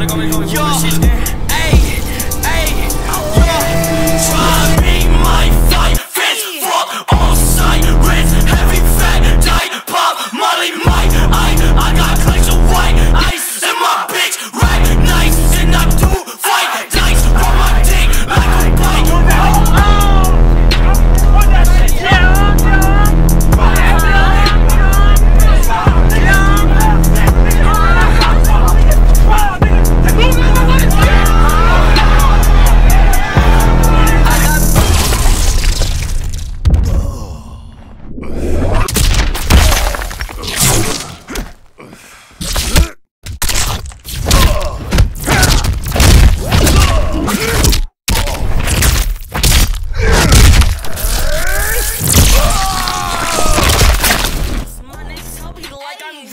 Yo,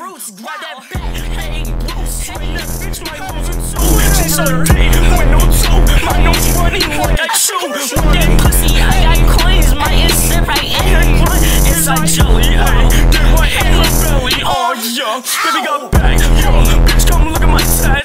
roots. Why that back? Hey, Bruce. Hey, that bitch like losing two. She sucked dick with no two. My nose running like a chew. With that pussy, I got coins. My instant right in her butt. It's like jelly. I get one in her belly. Oh, yeah. Baby got back. Yeah, bitch, come look at my tats.